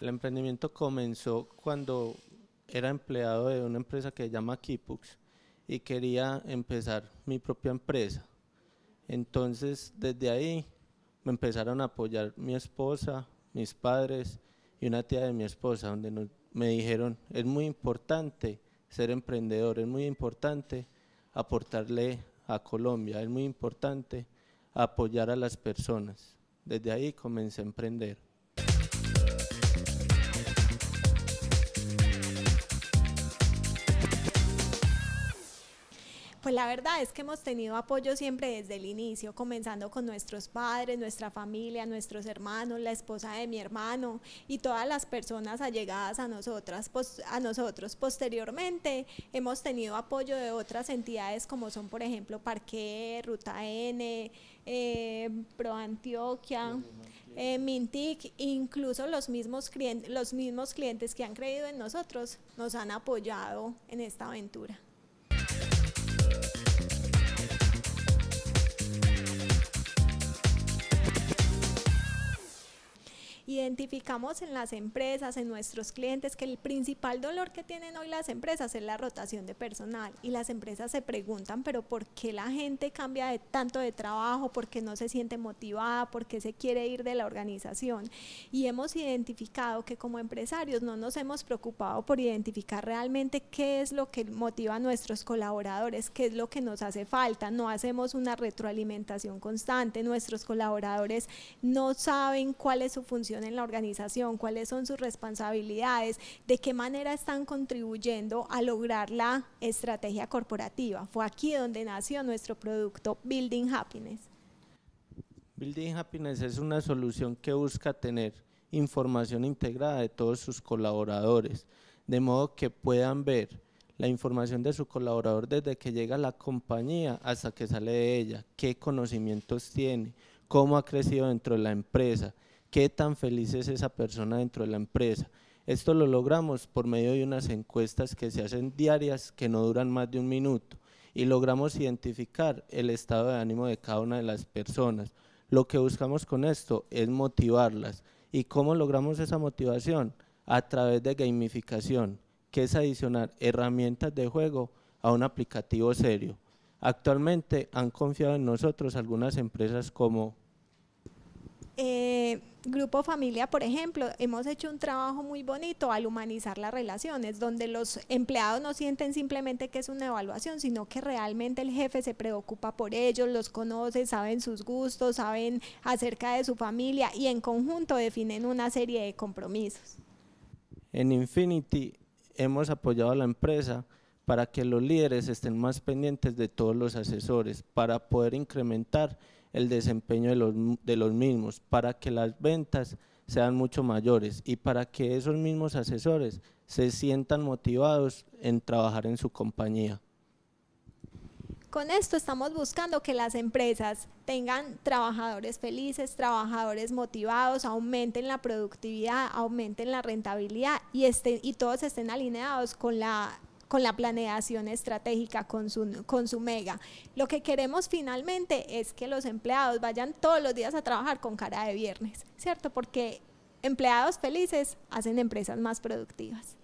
El emprendimiento comenzó cuando era empleado de una empresa que se llama Kipux y quería empezar mi propia empresa. Entonces, desde ahí me empezaron a apoyar mi esposa, mis padres y una tía de mi esposa, donde me dijeron, es muy importante ser emprendedor, es muy importante aportarle a Colombia, es muy importante apoyar a las personas. Desde ahí comencé a emprender. Pues la verdad es que hemos tenido apoyo siempre desde el inicio, comenzando con nuestros padres, nuestra familia, nuestros hermanos, la esposa de mi hermano y todas las personas allegadas a nosotras, a nosotros. Posteriormente hemos tenido apoyo de otras entidades como son, por ejemplo, Parque, Ruta N, eh, Pro Antioquia. Eh, Mintic, incluso los mismos, clientes, los mismos clientes que han creído en nosotros nos han apoyado en esta aventura. Identificamos en las empresas, en nuestros clientes, que el principal dolor que tienen hoy las empresas es la rotación de personal. Y las empresas se preguntan, pero ¿por qué la gente cambia de tanto de trabajo? ¿Por qué no se siente motivada? ¿Por qué se quiere ir de la organización? Y hemos identificado que como empresarios no nos hemos preocupado por identificar realmente qué es lo que motiva a nuestros colaboradores, qué es lo que nos hace falta. No hacemos una retroalimentación constante. Nuestros colaboradores no saben cuál es su función en la organización, cuáles son sus responsabilidades, de qué manera están contribuyendo a lograr la estrategia corporativa. Fue aquí donde nació nuestro producto Building Happiness. Building Happiness es una solución que busca tener información integrada de todos sus colaboradores, de modo que puedan ver la información de su colaborador desde que llega a la compañía hasta que sale de ella, qué conocimientos tiene, cómo ha crecido dentro de la empresa, qué tan feliz es esa persona dentro de la empresa. Esto lo logramos por medio de unas encuestas que se hacen diarias que no duran más de un minuto y logramos identificar el estado de ánimo de cada una de las personas. Lo que buscamos con esto es motivarlas. ¿Y cómo logramos esa motivación? A través de gamificación, que es adicionar herramientas de juego a un aplicativo serio. Actualmente han confiado en nosotros algunas empresas como eh, Grupo Familia, por ejemplo, hemos hecho un trabajo muy bonito al humanizar las relaciones, donde los empleados no sienten simplemente que es una evaluación, sino que realmente el jefe se preocupa por ellos, los conoce, saben sus gustos, saben acerca de su familia y en conjunto definen una serie de compromisos. En Infinity hemos apoyado a la empresa para que los líderes estén más pendientes de todos los asesores, para poder incrementar el desempeño de los, de los mismos, para que las ventas sean mucho mayores y para que esos mismos asesores se sientan motivados en trabajar en su compañía. Con esto estamos buscando que las empresas tengan trabajadores felices, trabajadores motivados, aumenten la productividad, aumenten la rentabilidad y, estén, y todos estén alineados con la con la planeación estratégica, con su, con su mega. Lo que queremos finalmente es que los empleados vayan todos los días a trabajar con cara de viernes, ¿cierto? Porque empleados felices hacen empresas más productivas.